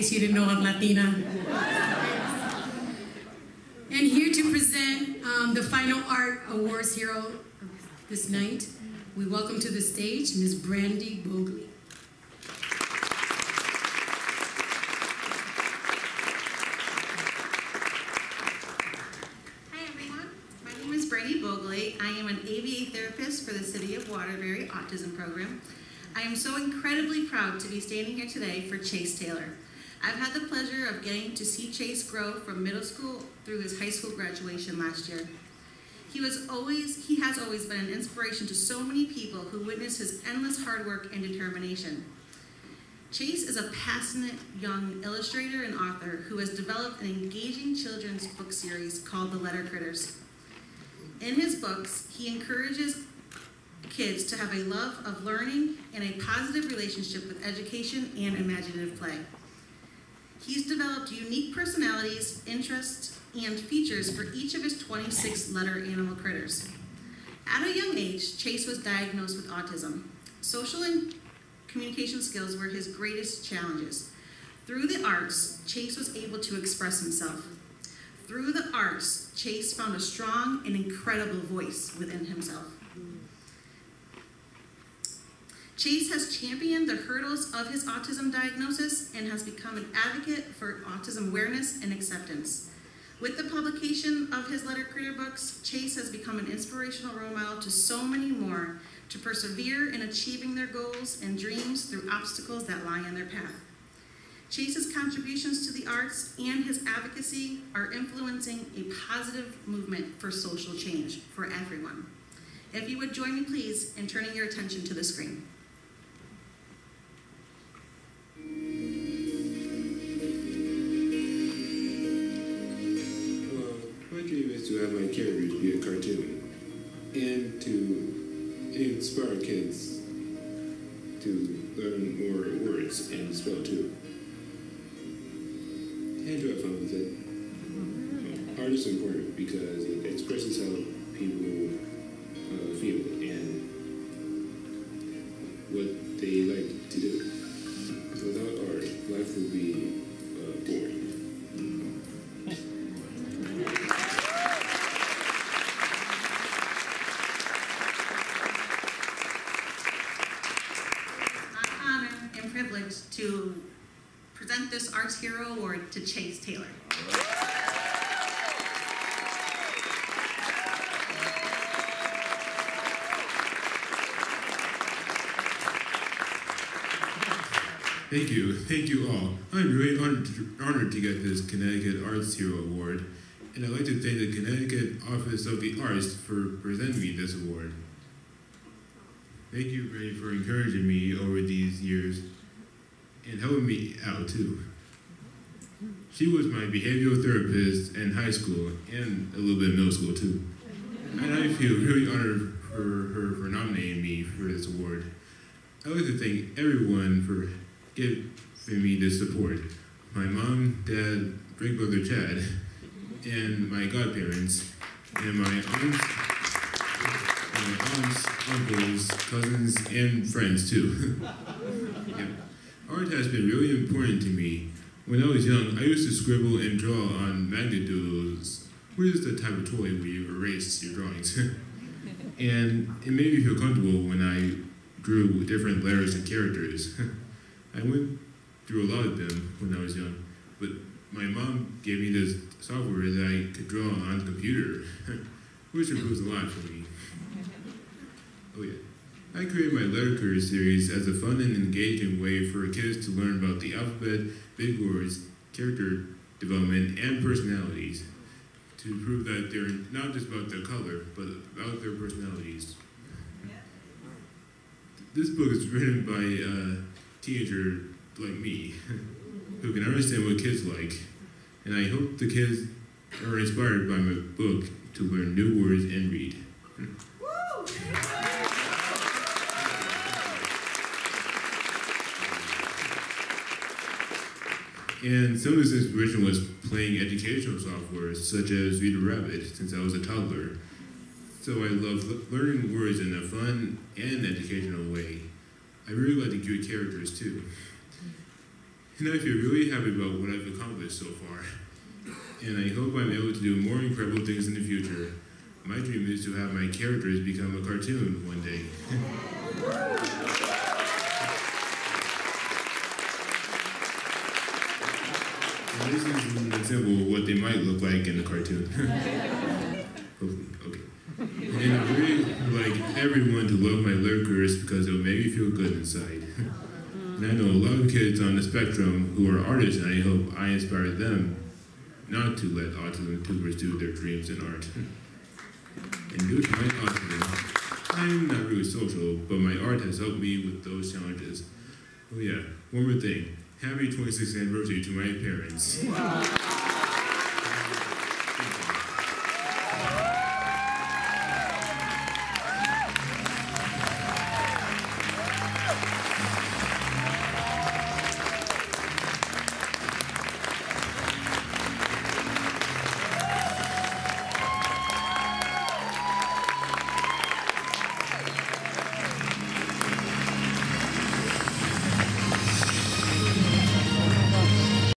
case you didn't know I'm Latina. and here to present um, the Final Art Awards hero this night, we welcome to the stage Ms. Brandi Bogley. Hi everyone, my name is Brandi Bogley. I am an ABA therapist for the City of Waterbury Autism Program. I am so incredibly proud to be standing here today for Chase Taylor. I've had the pleasure of getting to see Chase grow from middle school through his high school graduation last year. He was always, he has always been an inspiration to so many people who witness his endless hard work and determination. Chase is a passionate young illustrator and author who has developed an engaging children's book series called The Letter Critters. In his books, he encourages kids to have a love of learning and a positive relationship with education and imaginative play. He's developed unique personalities, interests, and features for each of his 26 letter animal critters. At a young age, Chase was diagnosed with autism. Social and communication skills were his greatest challenges. Through the arts, Chase was able to express himself. Through the arts, Chase found a strong and incredible voice within himself. Chase has championed the hurdles of his autism diagnosis and has become an advocate for autism awareness and acceptance. With the publication of his letter critter books, Chase has become an inspirational role model to so many more to persevere in achieving their goals and dreams through obstacles that lie in their path. Chase's contributions to the arts and his advocacy are influencing a positive movement for social change for everyone. If you would join me, please, in turning your attention to the screen. Is to be a cartoon and to inspire kids to learn more words and spell too. And to have fun with it. Art is important because it expresses how people uh, feel and what they like to do. To present this Arts Hero Award to Chase Taylor. Thank you, thank you all. I'm really honored to, honored to get this Connecticut Arts Hero Award, and I'd like to thank the Connecticut Office of the Arts for presenting me this award. Thank you, Brittany, for encouraging me over these years and helping me out too. She was my behavioral therapist in high school and a little bit in middle school too. And I feel really honored for her for nominating me for this award. I'd like to thank everyone for giving me this support. My mom, dad, great brother Chad, and my godparents, and my aunts, my aunts, uncles, cousins, and friends too. yeah. Art has been really important to me. When I was young, I used to scribble and draw on magnet doodles, which is the type of toy where you erase your drawings. and it made me feel comfortable when I drew different letters and characters. I went through a lot of them when I was young, but my mom gave me this software that I could draw on the computer, which improves a lot for me. Oh yeah. I created my letter critter series as a fun and engaging way for kids to learn about the alphabet, big words, character development, and personalities to prove that they're not just about their color, but about their personalities. This book is written by a teenager like me, who can understand what kids like, and I hope the kids are inspired by my book to learn new words and read. And some of this inspiration was playing educational software such as Reader Rabbit since I was a toddler. So I love learning words in a fun and educational way. I really like to create characters too. And I feel really happy about what I've accomplished so far. And I hope I'm able to do more incredible things in the future. My dream is to have my characters become a cartoon one day. this is an example of what they might look like in a cartoon. Okay. And I really like everyone to love my lurkers because it'll make me feel good inside. And I know a lot of kids on the spectrum who are artists, and I hope I inspire them not to let autism to do their dreams in art. And due to my autism, I'm not really social, but my art has helped me with those challenges. Oh yeah, one more thing. Happy 26th anniversary to my parents.